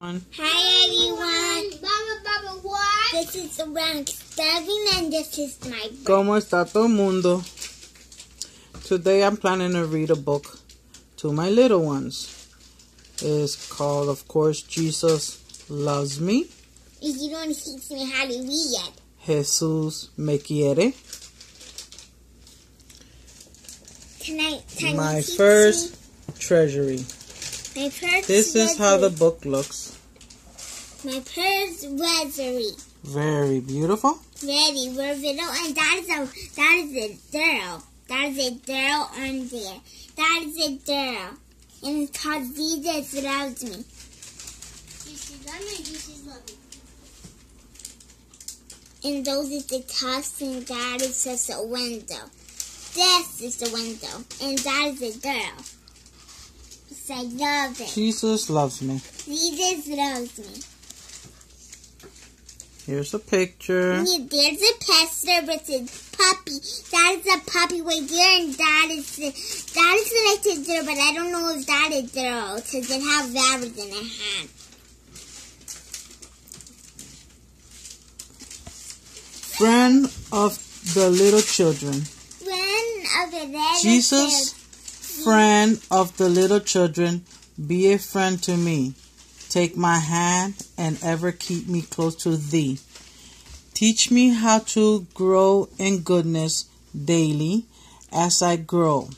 One. Hi everyone. Mama, Baba, what? This is Rank Seven and this is my ¿Cómo está todo mundo? Today I'm planning to read a book to my little ones. It's called, of course, Jesus Loves Me. If you don't teach me how to read yet. Jesús me quiere. Tonight, can My you teach first treasury. My This is how the book looks. My first rosary. Very beautiful. We're video, and that is a that is a girl. That is a girl on there. That is a girl, and it's called Jesus loves me. Jesus love me, Jesus love me. And those is the tops, and that is just a window. This is the window, and that is a girl. I love it. Jesus loves me. Jesus loves me. Here's a picture. Yeah, there's a pastor with a puppy. That is a puppy right there, and that is the, that is like a girl, but I don't know if that is girl because it has flowers in her hand. Friend of the little children. One of the little Jesus, friend of the little children, be a friend to me. Take my hand and ever keep me close to thee. Teach me how to grow in goodness daily as I grow.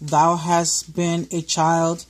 Thou hast been a child,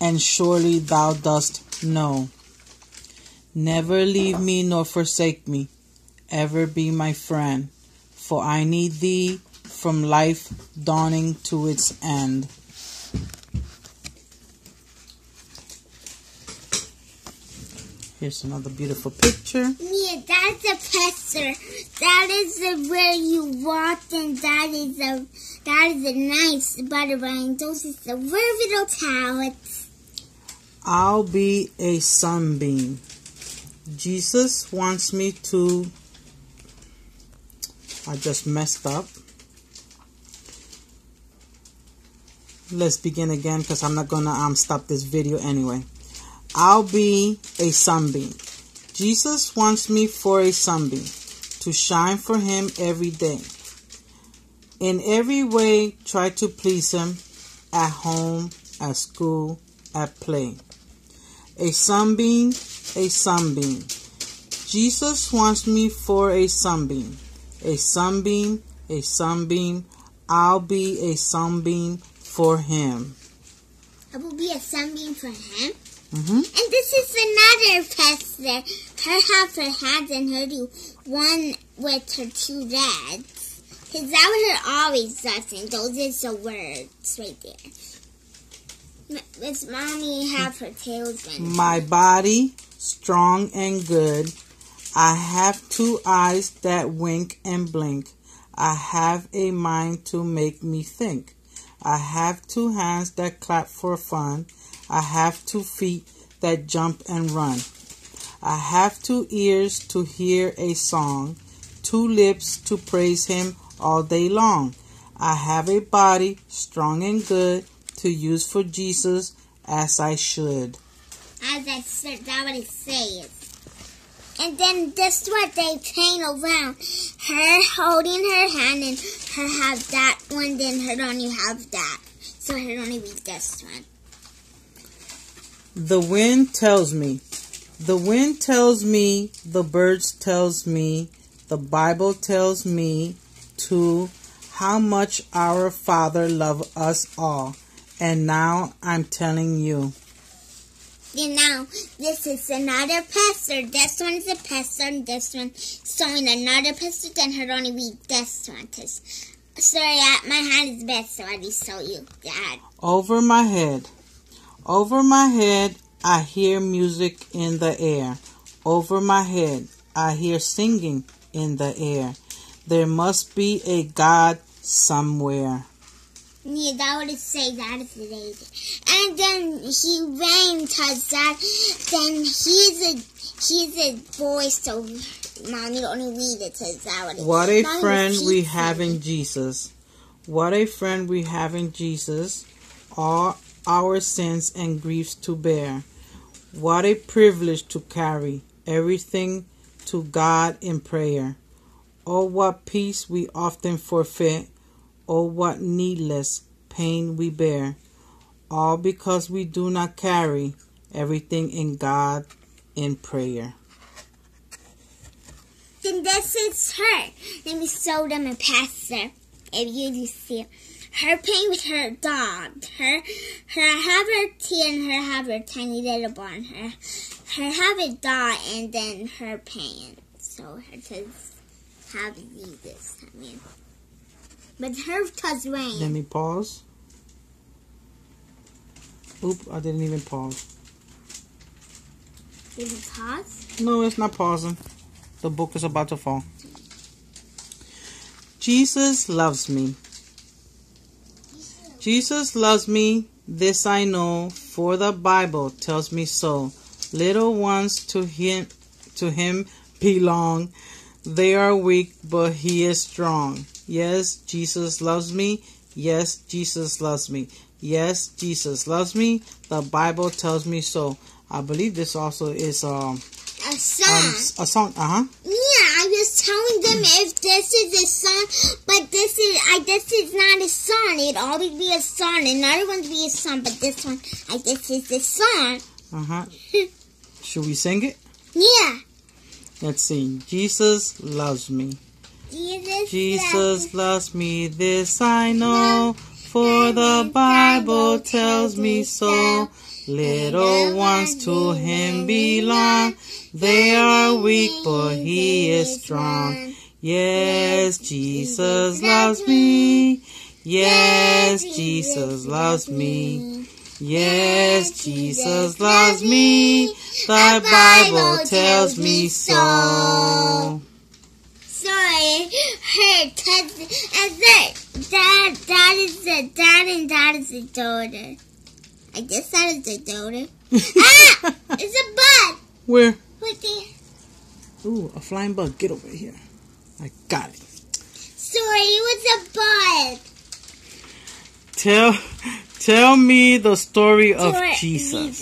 and surely thou dost know. Never leave me nor forsake me. Ever be my friend, for I need thee from life dawning to its end. Here's another beautiful picture. Yeah, that's a pastor. That is the where you walk, and that is a that is a nice butterfly. And those is the little towers. I'll be a sunbeam. Jesus wants me to. I just messed up. Let's begin again because I'm not gonna um stop this video anyway. I'll be a sunbeam. Jesus wants me for a sunbeam to shine for him every day. In every way, try to please him at home, at school, at play. A sunbeam, a sunbeam. Jesus wants me for a sunbeam. A sunbeam, a sunbeam. I'll be a sunbeam for him. I will be a sunbeam for him. hmm And this is another pastor. Her have her hands and her do one with her two legs. Because that was her always does, and those is the words right there. Miss Mommy have her tails My body, strong and good. I have two eyes that wink and blink. I have a mind to make me think. I have two hands that clap for fun. I have two feet that jump and run. I have two ears to hear a song, two lips to praise him all day long. I have a body strong and good to use for Jesus as I should. as I said, that what it says. And then this what they paint around. Her holding her hand and her have that one, then her only have that. So her only read this one. The wind tells me. The wind tells me, the birds tells me, the Bible tells me too how much our Father loved us all. And now I'm telling you. You know, this is another pastor. This one's a pastor, and this one showing another pastor. Then her only read this one. 'cause- sorry, I, my hand is bad, so I just show you that. Over my head. Over my head, I hear music in the air. Over my head, I hear singing in the air. There must be a God somewhere. Yeah, that would say that is the lady. And then he ran cause that then he's a he's a boy so mommy only read it What a friend we have in Jesus. What a friend we have in Jesus. All our sins and griefs to bear. What a privilege to carry everything to God in prayer. Oh, what peace we often forfeit. Oh, what needless pain we bear. All because we do not carry everything in God in prayer. Then this is her. Let me show them and Pastor. If you do see. Her playing with her dog. Her her have her tea and her have her tiny little bun. Her her have a dog and then her pants. So her says have you this time. Yeah. But her does rain. Let me pause. Oop, I didn't even pause. Did it pause? No, it's not pausing. The book is about to fall. Jesus loves me. Jesus loves me, this I know, for the Bible tells me so. Little ones to him to him belong. They are weak, but he is strong. Yes, Jesus loves me. Yes, Jesus loves me. Yes, Jesus loves me. The Bible tells me so. I believe this also is um, A um song. a song. Uh huh. yeah, I was telling them if this is a song, but this is I this is not a song. It'd always be a song. Another one be a song, but this one I guess is a song. Uh huh. Should we sing it? Yeah. Let's see. Jesus loves me. Jesus. Jesus loves me, this I know, for the Bible tells me so. Little ones to him belong. They are weak, but he is strong. Yes, Jesus loves me. Yes, Jesus loves me. Yes, Jesus loves me. The Bible tells me so. Sorry, her cousin. And that, that, that is the dad and that is the daughter. I guess that is the daughter. ah! It's a bug! Where? There. Ooh, a flying bug. Get over here. I got it. Sorry, it was a bug. Tell tell me the story of Sorry, Jesus.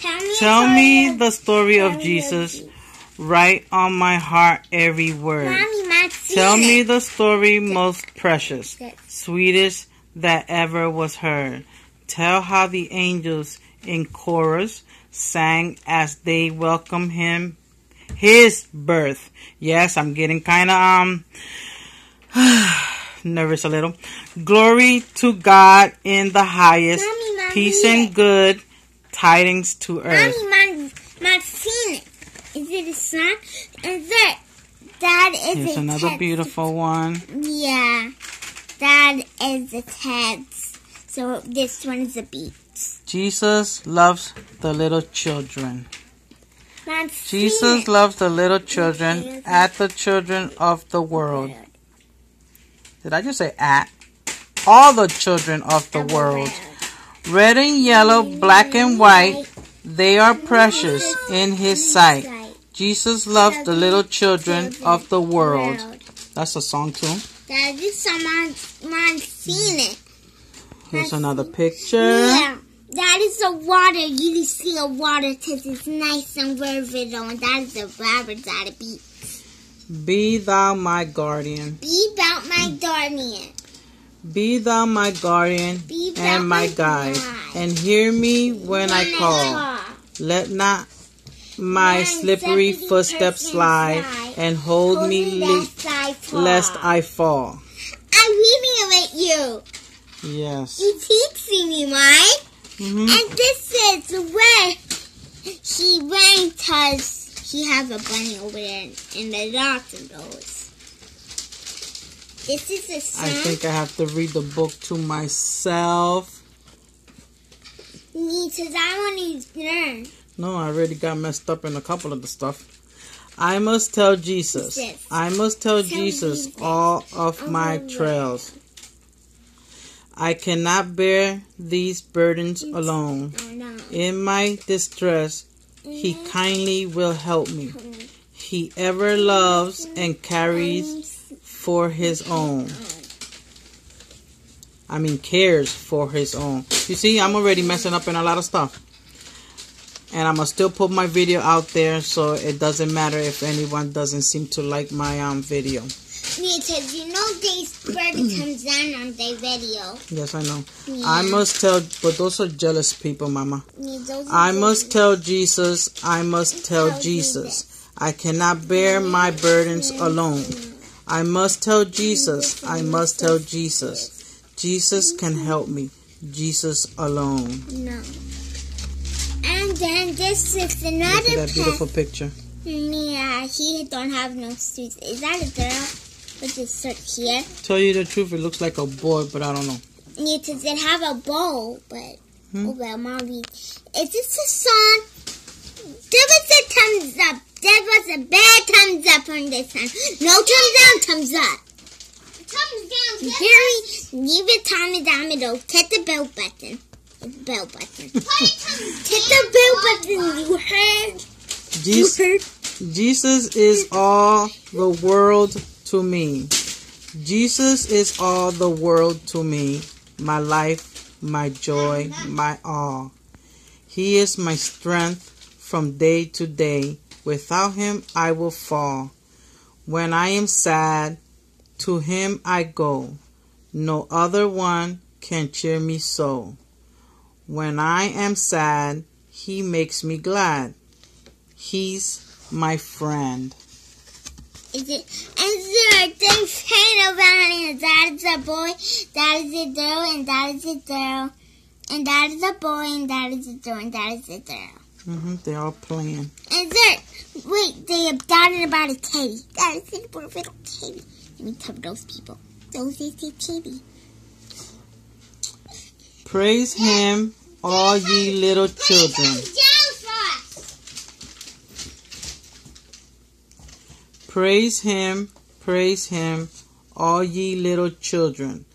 Tell me, Tell me the story of Jesus. Jesus. Write on my heart every word. Mommy. Tell me the story most precious, sweetest that ever was heard. Tell how the angels in chorus sang as they welcome him his birth. Yes, I'm getting kind of um nervous a little. Glory to God in the highest, Mommy, mommy. peace and good tidings to earth. Mommy, Max, Maxine. Is it a song? Is it? That is Here's another text. beautiful one. Yeah. That is a text. So this one is a beat. Jesus loves the little children. Jesus loves the little children at the children of the world. Did I just say at? All the children of the world. Red and yellow, black and white, they are precious in his sight. Jesus loves the little children of the world. That's a song too. That is someone Maxine. it. Here's another picture. That is the water. You see a water because it's nice and vertical. And that is the rabbit that it be. Be thou my guardian. Be thou my guardian. Be thou my guardian thou and my my guide. And hear me when I call. call. Let not my My slippery footsteps slide slide. and hold Hold me me lest I fall. lest I fall. I'm reading with you. Yes. You teaching me, right? hmm And this is where he ran because he has a bunny over there in the doctor goes. This is a a I think I have to read the book to myself. Me, because I want to learn. No, I already got messed up in a couple of the stuff. I must tell Jesus. I must tell Tell Jesus Jesus all of my trails. I cannot bear these burdens alone. In my distress, He kindly will help me. He ever loves and carries for His own. I mean, cares for His own. You see, I'm already messing up in a lot of stuff. and I'm gonna still put my video out there, so it doesn't matter if anyone doesn't seem to like my um video. Because you know this bird comes down on their video. Yes, I know. Yeah. I must tell, but those are jealous people, Mama. Yeah, I must tell Jesus. I must tell Tell Jesus. I cannot bear my burdens alone. I must tell Jesus. I must tell Jesus. Jesus can help me. Jesus alone. No. And then this is another. Look at that beautiful picture. Yeah, he don't have no suits. Is that a girl with this shirt here? Tell you the truth, it looks like a boy, but I don't know. Yeah, does it have a bow? But Hmm? oh well, mommy, is this a song? There was a thumbs up. There was a bad thumbs up on this one. No thumbs down, thumbs up. Thumbs down. Harry, leave it Tommy down middle. Hit the bell button. Hit bell button. Hit the bell button. You heard? You heard? Jesus is all the world to me. Jesus is all the world to me. My life, my joy, my all. He is my strength from day to day. Without him, I will fall. When I am sad, to him I go. No other one can cheer me so. When I am sad, he makes me glad. He's my friend. Is it? And there, they paint around and that is a boy, that is a girl, and that is a girl, and that is a boy, and that is a girl, and that is a girl. hmm They're all playing. And there, wait, they abducted about a teddy. That is a little teddy. Let me cover those people. Those is a teddy. Praise him, all ye little children. Thumbs down first. Praise him, praise him, all ye little children.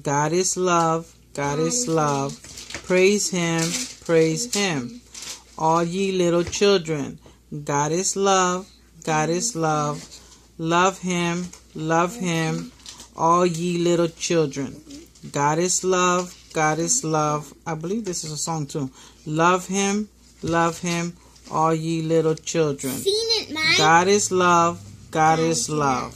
God is love, God is love. Praise him, praise him, all ye little children. God is love, God is love. Love him, love him, all ye little children. God is love, God is love. I believe this is a song too. Love him, love him, all ye little children. Seen it, God is love. God is love.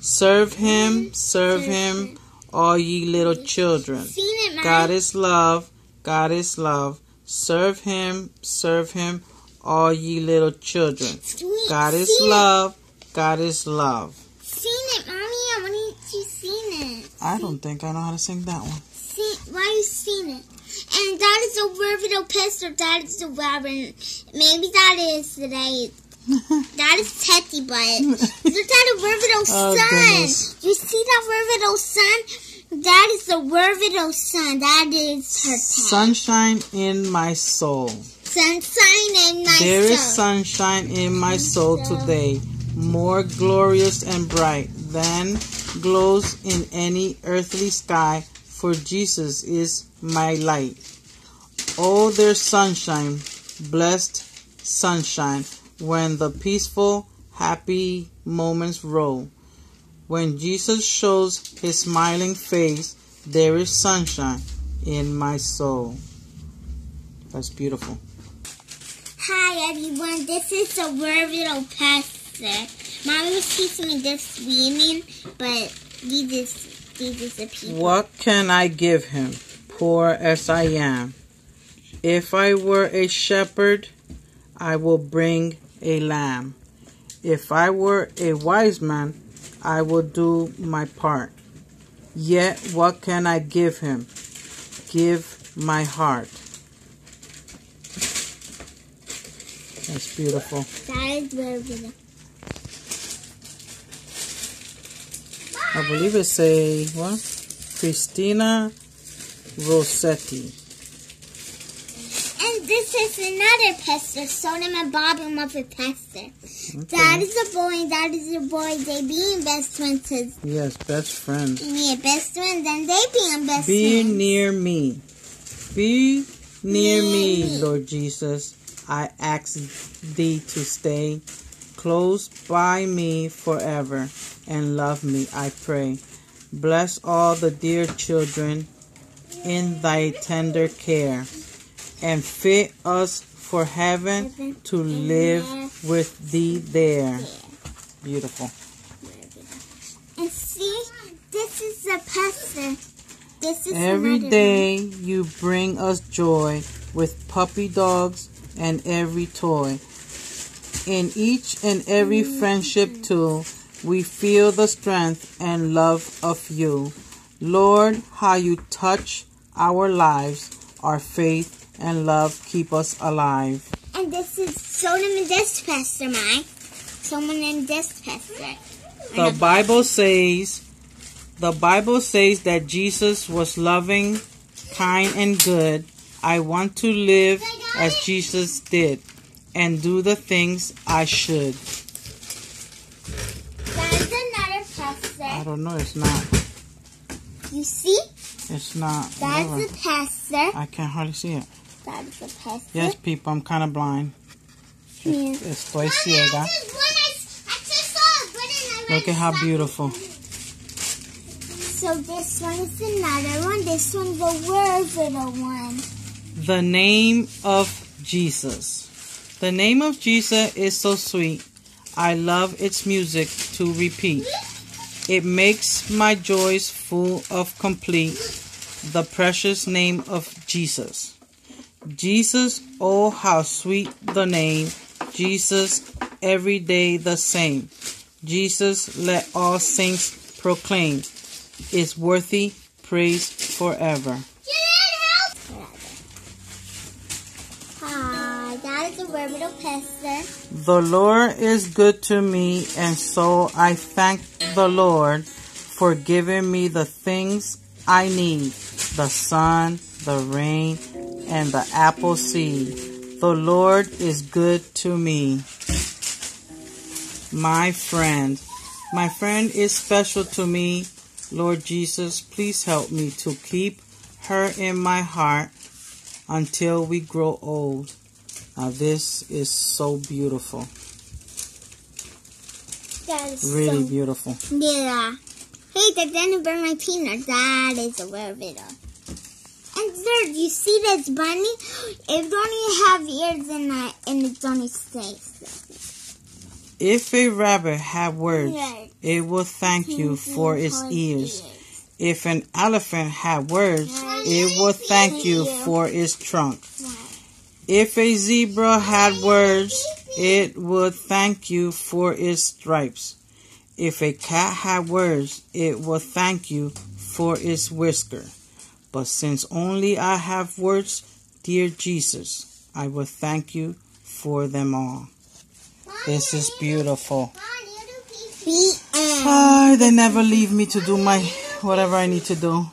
Serve him, serve him, all ye little children. Seen it, Mike? God is love. God is love. Serve him, serve him, all ye little children. God is love. God is love. Seen it, mommy. I want you seen it. I don't think I know how to sing that one. See, why you seen it? And that is a Wervido pistol. That is a weapon. Maybe that is the today. That is Teddy, but look at the Wervido Oh, sun. goodness. You see that Wervido sun? That is the Wervido sun. That is her pet. Sunshine in my soul. Sunshine in my There soul. There is sunshine in my soul today, more glorious and bright than glows in any earthly sky, for Jesus is my light. Oh, there's sunshine, blessed sunshine, when the peaceful, happy moments roll. When Jesus shows his smiling face, there is sunshine in my soul. That's beautiful. Hi everyone, this is the word little pastor. Mommy was teaching me this swimming, but these is these is the people. What can I give him, poor as I am? If I were a shepherd, I will bring a lamb. If I were a wise man, I would do my part. Yet what can I give him? Give my heart. That's beautiful. That is Wervido. I believe it's a what? Christina Rossetti. This is another pastor, Sodom and Bob and Muppet pastor. That is a boy, that is a boy. They being best friends. Yes, best friend. Me best friends, and they being best Be friends. near me. Be near Near me, me. Lord Jesus. I ask thee to stay close by me forever and love me, I pray. Bless all the dear children in thy tender care and fit us for heaven to live with thee there. Beautiful. And see, this is the pastor. This is Every day you bring us joy with puppy dogs and every toy. In each and every mm. friendship too, we feel the strength and love of you. Lord, how you touch our lives, our faith and love keep us alive. And this is someone in this pastor, Mike. Someone in this pastor. The Bible says the Bible says that Jesus was loving, kind and good. I want to live as Jesus did and do the things I should. That is another pastor. I don't know, it's not. You see? It's not. That's whatever. a pastor. I can't hardly see it. That is a pastor. Yes, people, I'm kind of blind. Yeah. Estoy Mommy, I ciega. just, I, I just saw a button, I Look at how beautiful. So this one is another one. This one's the word little one. The name of Jesus. The name of Jesus is so sweet. I love its music to repeat. It makes my joys full of complete. The precious name of Jesus. Jesus, oh how sweet the name. Jesus, every day the same. Jesus, let all saints proclaim. Is worthy praise forever. Hi, that is a word little pastor. The Lord is good to me, and so I thank the Lord for giving me the things I need the sun, the rain, and the apple seed. The Lord is good to me. My friend. My friend is special to me. Lord Jesus, please help me to keep her in my heart until we grow old. Now, this is so beautiful. That is Really so beautiful. Yeah. Hey, that didn't burn my peanut. That is a little. And there, you see this bunny? It don't even have ears in it, uh, and it's only stays. If a rabbit had words, Right. it would thank you for its ears. If an elephant had words, it would thank you for its trunk. If a zebra had words, it would thank you for its stripes. If a cat had words, it would thank you for its whisker. But since only I have words, dear Jesus, I will thank you for them all. This is beautiful. Ah, they never leave me to do my whatever I need to do.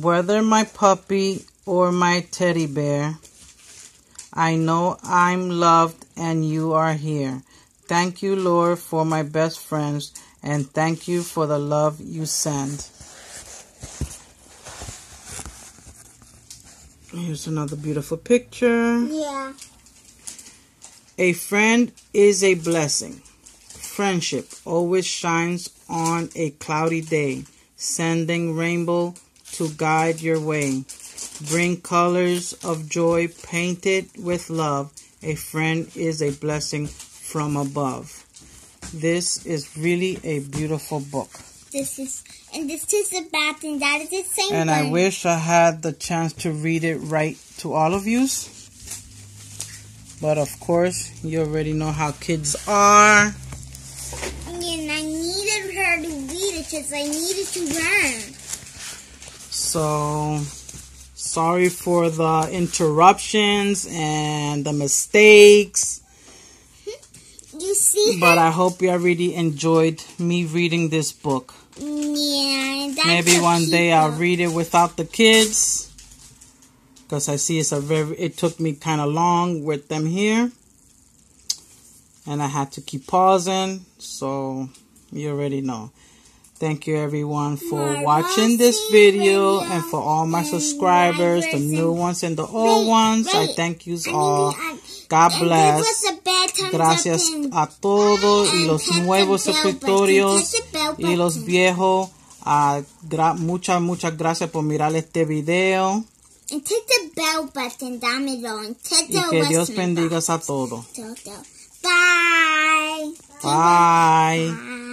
Whether my puppy or my teddy bear, I know I'm loved and you are here. Thank you, Lord, for my best friends, and thank you for the love you send. Here's another beautiful picture. Yeah. A friend is a blessing. Friendship always shines on a cloudy day, sending rainbow to guide your way. Bring colors of joy painted with love. A friend is a blessing from above. This is really a beautiful book. This is, and this is the bathroom. That is the same And I wish I had the chance to read it right to all of you. But of course, you already know how kids are. And I needed her to read it because I needed to learn. So, sorry for the interruptions and the mistakes. You see? But I hope you already enjoyed me reading this book. yeah. Maybe one day I'll read it without the kids. Because I see it's a very, it took me kind of long with them here. And I had to keep pausing. So, you already know. Thank you everyone for watching this video and for all my subscribers, the new ones and the old ones. I thank you all. God bless. Gracias a todos y los nuevos suscriptorios y los viejos. ah, muchas, muchas gracias por mirar este video And hit the bell button down below and y the que Dios bendiga a todos. Bye. Bye. Bye.